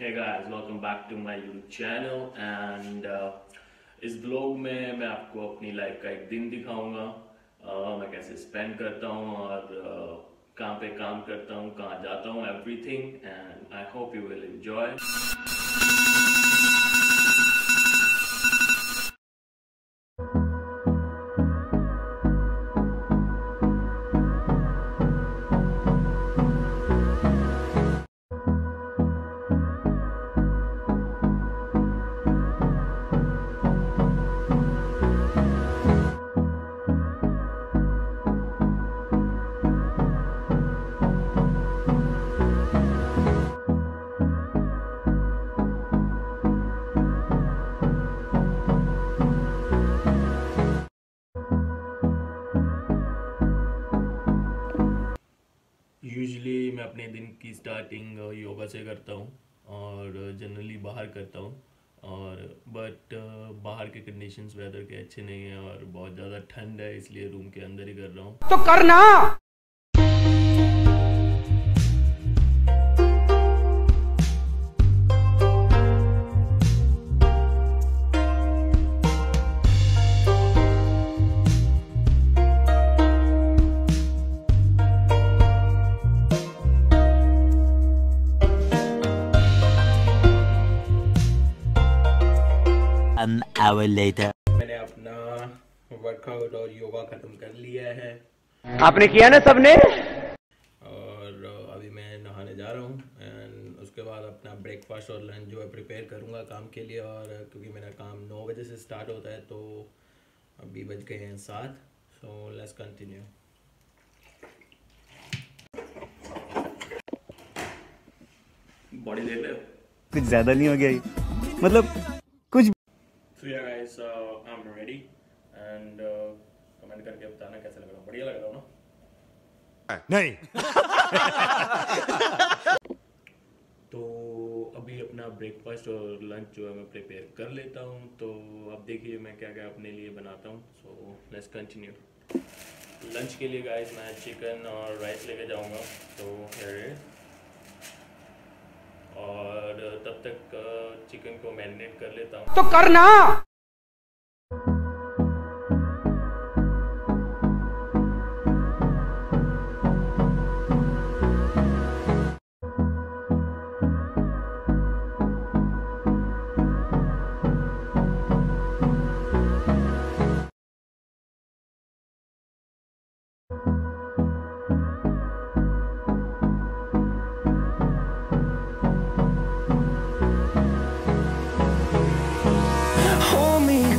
Hey guys, welcome back to my YouTube channel and uh, इस blog में मैं आपको अपनी लाइफ का एक दिन दिखाऊँगा। Uh, मैं कैसे स्पेंड करता हूँ और uh, कहाँ पे काम करता हूँ कहाँ जाता हूँ everything and I hope you will enjoy usually मैं अपने दिन की स्टार्टिंग योगा से करता हूँ और जनरली बाहर करता हूँ और बट बाहर के कंडीशंस वेदर के अच्छे नहीं है और बहुत ज़्यादा ठंड है इसलिए रूम के अंदर ही कर रहा हूँ। तो करना! An hour later. मैंने अपना वर्कआउट और योगा ख़त्म कर लिया है। आपने किया ना सबने? और अभी मैं नहाने जा रहा हूँ एंड उसके बाद अपना ब्रेकफास्ट और लंच जो है प्रिपेयर करूँगा काम के लिए और क्योंकि मेरा काम नौ बजे से स्टार्ट होता है तो अभी बज गए हैं सात। सो लेट्स कंटिन्यू बॉडी देख रहे हो कुछ ज़्यादा नहीं हो गया मतलब सो या guys I am ready and comment करके बताना कैसा लग रहा हूँ? बढ़िया लग रहा हूँ ना? नहीं। तो अभी अपना ब्रेकफास्ट और लंच जो है मैं प्रिपेयर कर लेता हूँ। तो अब देखिए मैं क्या क्या अपने लिए बनाता हूँ। सो लेट्स कंटिन्यू लंच के लिए गाइस मैं चिकन और राइस लेके जाऊँगा। तो. तब तक चिकन को मैरिनेट कर लेता हूँ। तो करना!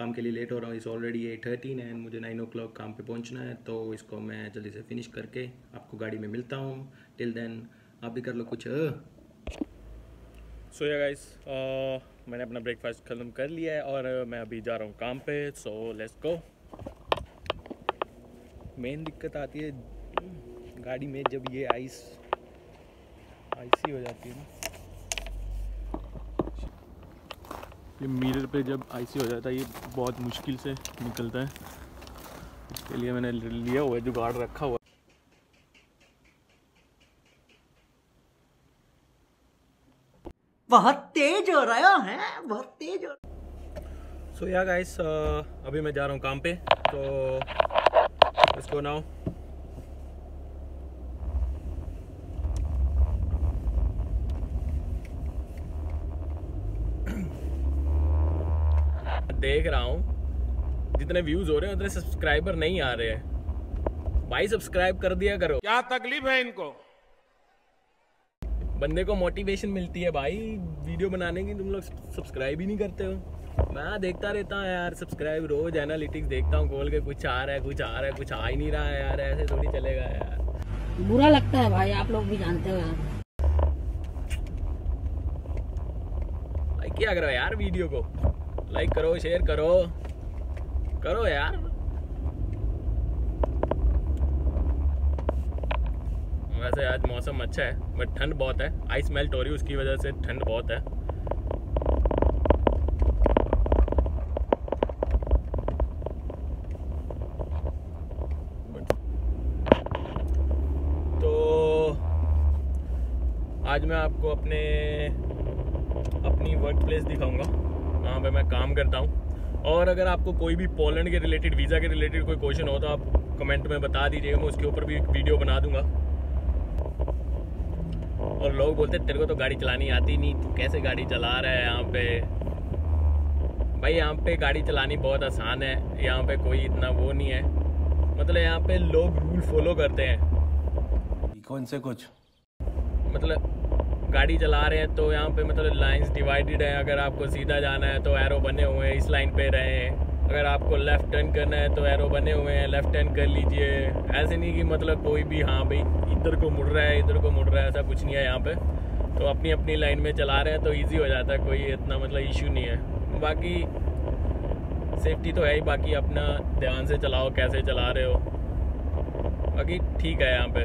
काम के लिए लेट हो रहा हूँ is already eight thirteen and मुझे नाइन ओ क्लॉक काम पे पहुँचना है तो इसको मैं जल्दी से फिनिश करके आपको गाड़ी में मिलता हूँ। टिल देन आप भी कर लो कुछ सो या गाइस मैंने अपना ब्रेकफास्ट ख़त्म कर लिया है और मैं अभी जा रहा हूँ काम पे सो लेट्स गो मेन दिक्कत आती है, गाड़ी में जब ये आइस आइसी हो जाती है ना। ये मिरर पे जब आइसी हो जाता है ये बहुत मुश्किल से निकलता है। इसके लिए मैंने लिया हुआ है जुगाड़ रखा हुआ बहुत तेज हो रहा है बहुत तेज हो सो या गाइस अभी मैं जा रहा हूँ काम पे तो इसको नाउ देख रहा हूँ। जितने व्यूज़ हो रहे हैं उतने सब्सक्राइबर नहीं आ रहे हैं। भाई सब्सक्राइब कर दिया करो। क्या तकलीफ़ है इनको? बंदे को मोटिवेशन मिलती है भाई। वीडियो बनाने की तुम लोग सब्सक्राइब ही नहीं करते हो। मैं देखता रहता हूँ यार सब्सक्राइब रोज एनालिटिक्स देखता हूँ खोल के कुछ आ रहा है कुछ आ रहा है कुछ आ ही नहीं रहा है यार ऐसे थोड़ी चलेगा यार। बुरा लगता है भाई आप लोग भी जानते हो यार। लाइक किया करो यार वीडियो को? लाइक करो शेयर करो। करो यार। वैसे आज मौसम अच्छा है बट ठंड बहुत है। आइस मेल्ट हो रही उसकी वजह से ठंड बहुत है। तो आज मैं आपको अपने, अपनी वर्क प्लेस दिखाऊँगा। वहाँ पे मैं काम करता हूँ। और अगर आपको कोई भी पोलैंड के रिलेटेड वीज़ा के रिलेटेड कोई क्वेश्चन हो तो आप कमेंट में बता दीजिएगा मैं उसके ऊपर भी एक वीडियो बना दूँगा। और लोग बोलते तेरे को तो गाड़ी चलानी आती नहीं तू कैसे गाड़ी चला रहा है यहाँ पे? भाई यहाँ पे गाड़ी चलानी बहुत आसान है यहाँ पे कोई इतना वो नहीं है। मतलब यहाँ पे लोग रूल फॉलो करते हैं। कौन से कुछ? मतलब गाड़ी चला रहे हैं तो यहाँ पे मतलब लाइंस डिवाइडेड है। अगर आपको सीधा जाना है तो एरो बने हुए हैं, इस लाइन पे रहें अगर आपको लेफ़्ट टर्न करना है तो एरो बने हुए हैं। लेफ़्ट टर्न कर लीजिए। ऐसे नहीं कि मतलब कोई भी हाँ भाई, इधर को मुड़ रहा है, इधर को मुड़ रहा है, ऐसा कुछ नहीं है यहाँ पर तो अपनी अपनी लाइन में चला रहे हैं तो ईजी हो जाता है, कोई इतना मतलब इशू नहीं है। बाकी सेफ्टी तो है ही, बाकी अपना ध्यान से चलाओ, कैसे चला रहे हो। बाकी ठीक है यहाँ पे।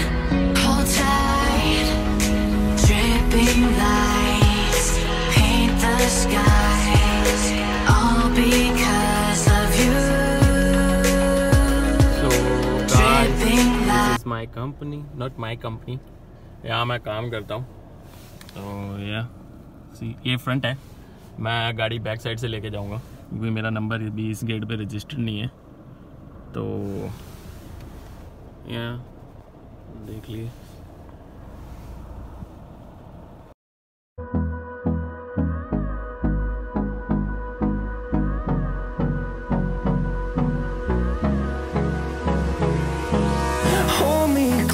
this company not my company यहाँ मैं काम करता हूँ। तो या, सी, ये फ्रंट है। मैं गाड़ी बैक साइड से लेके जाऊँगा। क्योंकि मेरा नंबर भी इस गेट पे रजिस्टर्ड नहीं है। तो या देख लिए।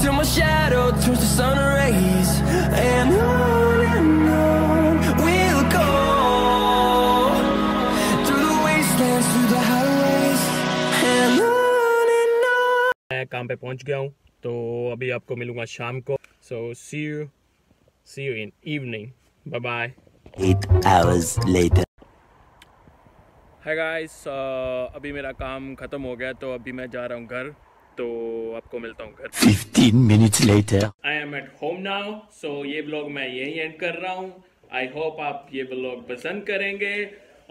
till my shadow turns to sun rays and I... काम पे पहुँच गया हूँ तो अभी आपको मिलूँगा शाम को। So see you see you in evening bye bye hours later hi guys अभी मेरा काम खत्म हो गया तो अभी मैं जा रहा हूँ घर। तो आपको मिलता हूँ घर Fifteen minutes later. I am at home now so ये ब्लॉग मैं यही एंड कर रहा हूँ। आई होप आप ये ब्लॉग पसंद करेंगे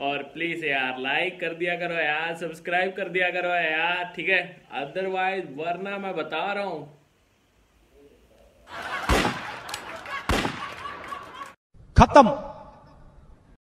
और प्लीज़ यार लाइक कर दिया करो यार सब्सक्राइब कर दिया करो यार ठीक है? अदरवाइज़ वरना मैं बता रहा हूँ। खत्म।